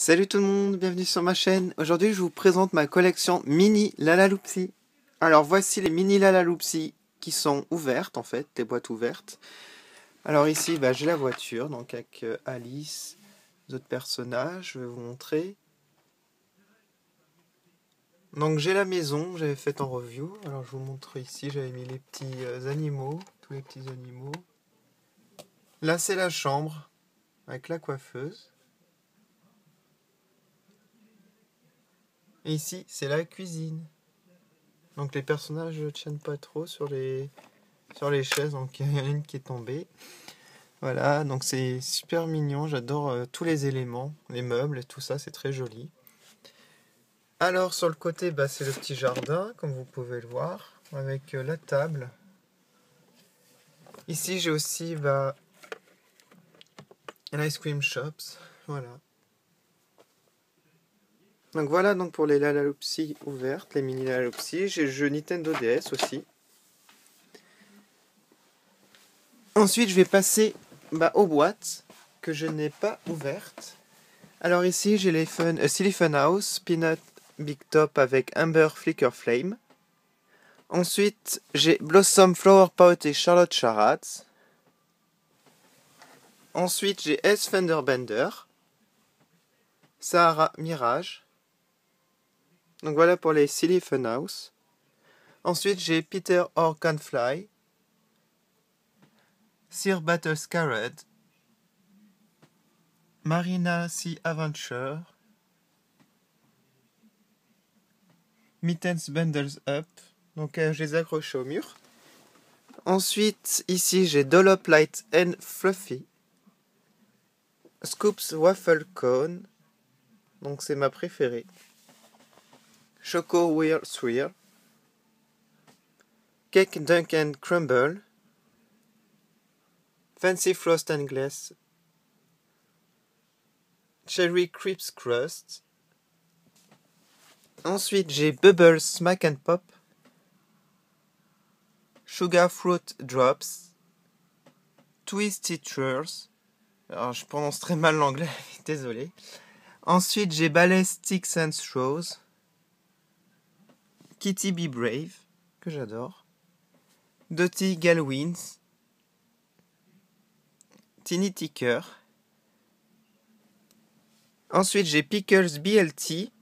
Salut tout le monde, bienvenue sur ma chaîne. Aujourd'hui, je vous présente ma collection mini Lalaloopsy. Alors voici les mini Lalaloopsy qui sont ouvertes en fait, les boîtes ouvertes. Alors ici, bah, j'ai la voiture, donc avec euh, Alice, d'autres personnages, je vais vous montrer. Donc j'ai la maison, j'avais fait en review. Alors je vous montre ici, j'avais mis les petits euh, animaux, tous les petits animaux. Là c'est la chambre, avec la coiffeuse. Et ici, c'est la cuisine. Donc les personnages ne tiennent pas trop sur les, sur les chaises, donc il y en a une qui est tombée. Voilà, donc c'est super mignon, j'adore euh, tous les éléments, les meubles et tout ça, c'est très joli. Alors sur le côté, bah, c'est le petit jardin, comme vous pouvez le voir, avec euh, la table. Ici j'ai aussi bah, l'ice cream shops, voilà. Donc voilà donc pour les Lalaloopsy ouvertes, les mini Lalaloopsy. J'ai le jeu Nintendo DS aussi. Ensuite je vais passer bah, aux boîtes que je n'ai pas ouvertes. Alors ici j'ai les fun, euh, Silly Fun House, Peanut Big Top avec Amber Flicker Flame. Ensuite j'ai Blossom Flower Pot et Charlotte Charade. Ensuite j'ai S Fender Bender. Sahara Mirage. Donc voilà pour les Silly Funhouse. Ensuite, j'ai Peter Orcanfly, Sir Battle Scarred, Marina Sea Adventure, Mittens Bundles Up. Donc euh, je les accroche au mur. Ensuite, ici, j'ai Dollop Light and Fluffy. Scoops Waffle Cone. Donc c'est ma préférée. Choco Weird Swirl, Cake Dunk and Crumble, Fancy Frost and Glass, Cherry Crisp Crust. Ensuite, j'ai Bubbles Smack and Pop, Sugar Fruit Drops, Twist Teachers. Alors, je prononce très mal l'anglais, désolé. Ensuite, j'ai Ballet Sticks and Throws. Kitty Be Brave, que j'adore. Dottie Galwins. Tiny Ticker. Ensuite, j'ai Pickles BLT.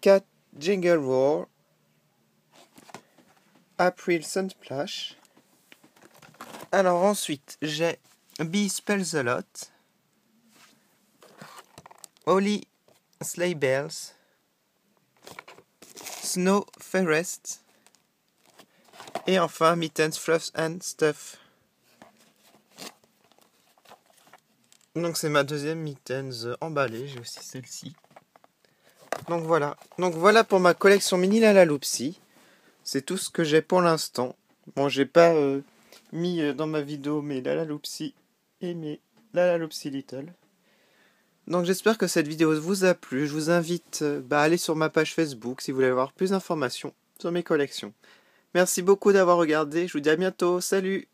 Cat Jingle Roar. April Sunsplash. Alors ensuite, j'ai Bee Spells a Lot. Holly Sleigh Bells, Snow Forest, et enfin Mittens, Fluffs and Stuff. Donc c'est ma deuxième Mittens emballée, j'ai aussi celle-ci. Donc voilà. Donc voilà pour ma collection mini Lalaloopsy. C'est tout ce que j'ai pour l'instant. Bon, j'ai pas euh, mis euh, dans ma vidéo mes Lalaloopsy et mes Lalaloopsy Little. Donc j'espère que cette vidéo vous a plu. Je vous invite euh, bah, à aller sur ma page Facebook si vous voulez avoir plus d'informations sur mes collections. Merci beaucoup d'avoir regardé. Je vous dis à bientôt. Salut